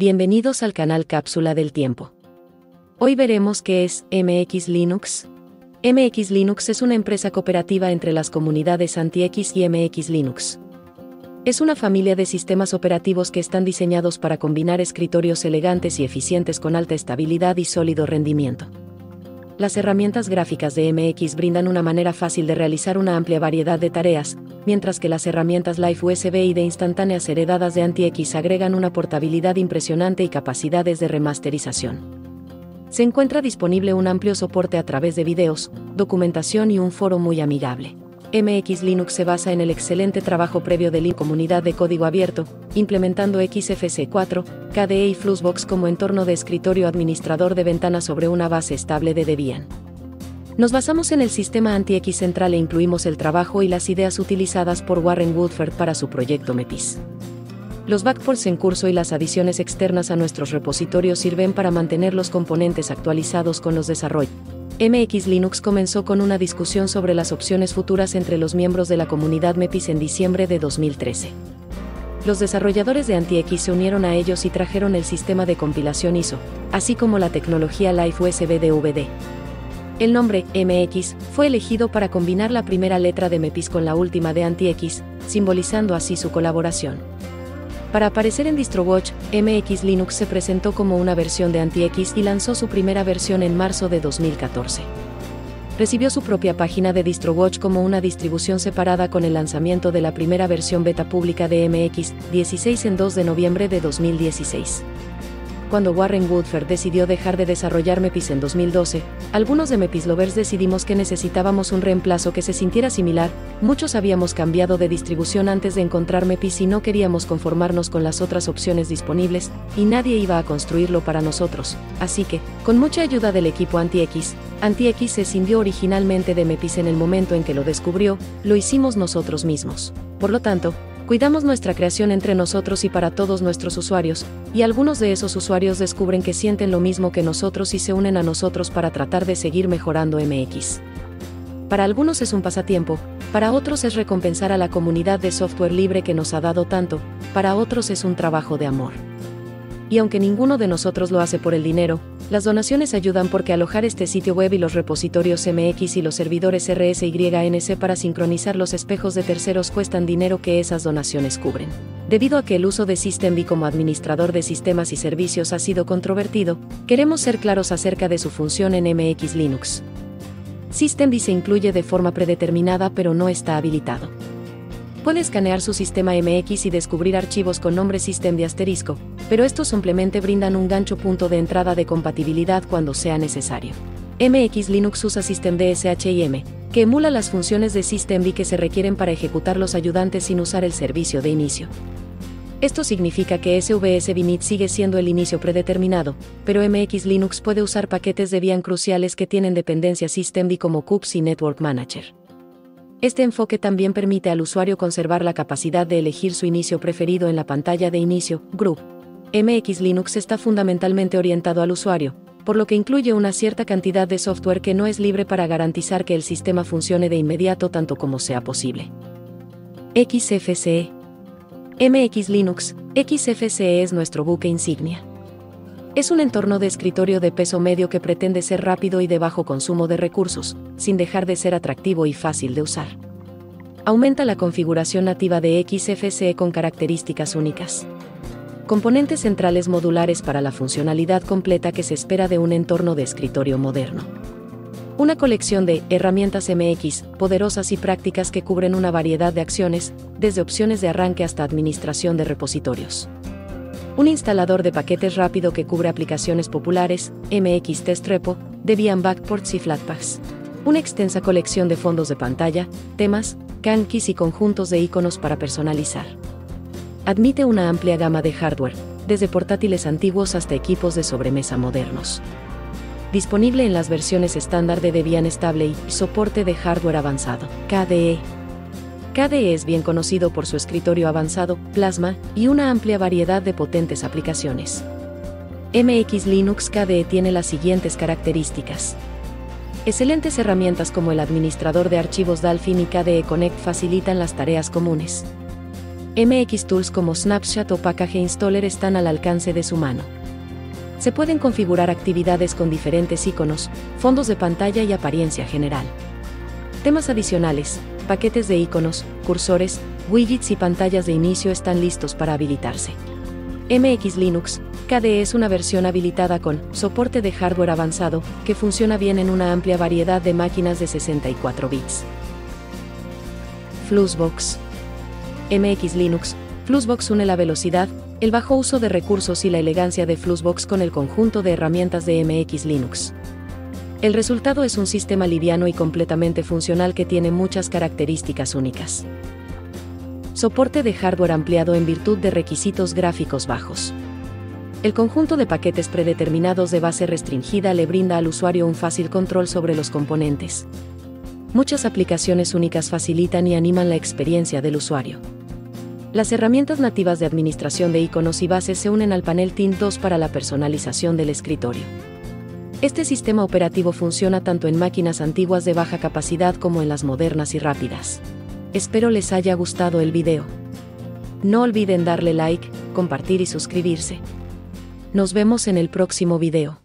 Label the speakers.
Speaker 1: Bienvenidos al canal Cápsula del Tiempo. Hoy veremos qué es MX Linux. MX Linux es una empresa cooperativa entre las comunidades AntiX y MX Linux. Es una familia de sistemas operativos que están diseñados para combinar escritorios elegantes y eficientes con alta estabilidad y sólido rendimiento. Las herramientas gráficas de MX brindan una manera fácil de realizar una amplia variedad de tareas, mientras que las herramientas Live USB y de instantáneas heredadas de AntiX agregan una portabilidad impresionante y capacidades de remasterización. Se encuentra disponible un amplio soporte a través de videos, documentación y un foro muy amigable. MX Linux se basa en el excelente trabajo previo de la comunidad de código abierto, implementando XFCE4, KDE y Fluxbox como entorno de escritorio administrador de ventanas sobre una base estable de Debian. Nos basamos en el sistema anti-X central e incluimos el trabajo y las ideas utilizadas por Warren Woodford para su proyecto MEPIS. Los backports en curso y las adiciones externas a nuestros repositorios sirven para mantener los componentes actualizados con los desarrollos. MX Linux comenzó con una discusión sobre las opciones futuras entre los miembros de la comunidad MEPIS en diciembre de 2013. Los desarrolladores de AntiX se unieron a ellos y trajeron el sistema de compilación ISO, así como la tecnología Live USB DVD. El nombre, MX, fue elegido para combinar la primera letra de MEPIS con la última de AntiX, simbolizando así su colaboración. Para aparecer en DistroWatch, MX Linux se presentó como una versión de AntiX y lanzó su primera versión en marzo de 2014. Recibió su propia página de DistroWatch como una distribución separada con el lanzamiento de la primera versión beta pública de MX, 16 en 2 de noviembre de 2016 cuando Warren Woodford decidió dejar de desarrollar MEPIS en 2012, algunos de MEPIS lovers decidimos que necesitábamos un reemplazo que se sintiera similar, muchos habíamos cambiado de distribución antes de encontrar MEPIS y no queríamos conformarnos con las otras opciones disponibles, y nadie iba a construirlo para nosotros, así que, con mucha ayuda del equipo AntiX, AntiX se cindió originalmente de MEPIS en el momento en que lo descubrió, lo hicimos nosotros mismos. Por lo tanto, Cuidamos nuestra creación entre nosotros y para todos nuestros usuarios, y algunos de esos usuarios descubren que sienten lo mismo que nosotros y se unen a nosotros para tratar de seguir mejorando MX. Para algunos es un pasatiempo, para otros es recompensar a la comunidad de software libre que nos ha dado tanto, para otros es un trabajo de amor. Y aunque ninguno de nosotros lo hace por el dinero, las donaciones ayudan porque alojar este sitio web y los repositorios MX y los servidores RSYNC para sincronizar los espejos de terceros cuestan dinero que esas donaciones cubren. Debido a que el uso de Systemd como administrador de sistemas y servicios ha sido controvertido, queremos ser claros acerca de su función en MX Linux. Systemd se incluye de forma predeterminada pero no está habilitado. Puede escanear su sistema MX y descubrir archivos con nombre System de asterisco, pero estos simplemente brindan un gancho punto de entrada de compatibilidad cuando sea necesario. MX Linux usa de SHIM, que emula las funciones de Systemd que se requieren para ejecutar los ayudantes sin usar el servicio de inicio. Esto significa que SVS Binit sigue siendo el inicio predeterminado, pero MX Linux puede usar paquetes de Debian cruciales que tienen dependencias Systemd como CUPS y Network Manager. Este enfoque también permite al usuario conservar la capacidad de elegir su inicio preferido en la pantalla de inicio, Group. MX Linux está fundamentalmente orientado al usuario, por lo que incluye una cierta cantidad de software que no es libre para garantizar que el sistema funcione de inmediato tanto como sea posible. XFCE MX Linux, XFCE es nuestro buque insignia. Es un entorno de escritorio de peso medio que pretende ser rápido y de bajo consumo de recursos, sin dejar de ser atractivo y fácil de usar. Aumenta la configuración nativa de XFCE con características únicas. Componentes centrales modulares para la funcionalidad completa que se espera de un entorno de escritorio moderno. Una colección de herramientas MX, poderosas y prácticas que cubren una variedad de acciones, desde opciones de arranque hasta administración de repositorios un instalador de paquetes rápido que cubre aplicaciones populares, MX Test Repo, Debian Backports y Flatpaks. Una extensa colección de fondos de pantalla, temas, canquis y conjuntos de iconos para personalizar. Admite una amplia gama de hardware, desde portátiles antiguos hasta equipos de sobremesa modernos. Disponible en las versiones estándar de Debian Stable y soporte de hardware avanzado, KDE. KDE es bien conocido por su escritorio avanzado, Plasma, y una amplia variedad de potentes aplicaciones. MX Linux KDE tiene las siguientes características. Excelentes herramientas como el administrador de archivos Dolphin y KDE Connect facilitan las tareas comunes. MX Tools como Snapchat o Package Installer están al alcance de su mano. Se pueden configurar actividades con diferentes iconos, fondos de pantalla y apariencia general. Temas adicionales, paquetes de iconos, cursores, widgets y pantallas de inicio están listos para habilitarse. MX Linux, KDE es una versión habilitada con soporte de hardware avanzado, que funciona bien en una amplia variedad de máquinas de 64 bits. Flusbox. MX Linux, Flusbox une la velocidad, el bajo uso de recursos y la elegancia de Flusbox con el conjunto de herramientas de MX Linux. El resultado es un sistema liviano y completamente funcional que tiene muchas características únicas. Soporte de hardware ampliado en virtud de requisitos gráficos bajos. El conjunto de paquetes predeterminados de base restringida le brinda al usuario un fácil control sobre los componentes. Muchas aplicaciones únicas facilitan y animan la experiencia del usuario. Las herramientas nativas de administración de iconos y bases se unen al panel Tint 2 para la personalización del escritorio. Este sistema operativo funciona tanto en máquinas antiguas de baja capacidad como en las modernas y rápidas. Espero les haya gustado el video. No olviden darle like, compartir y suscribirse. Nos vemos en el próximo video.